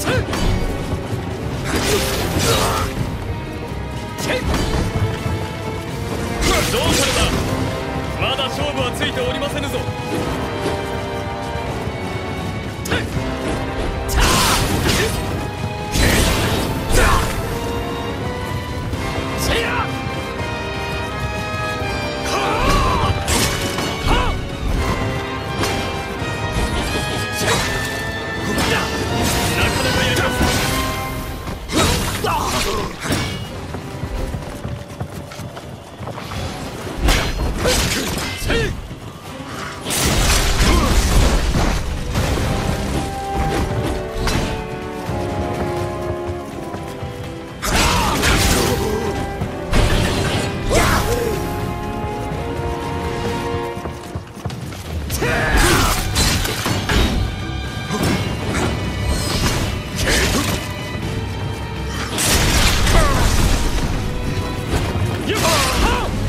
どうされたまだ勝負はつ。いておりませぬぞ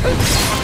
Oops.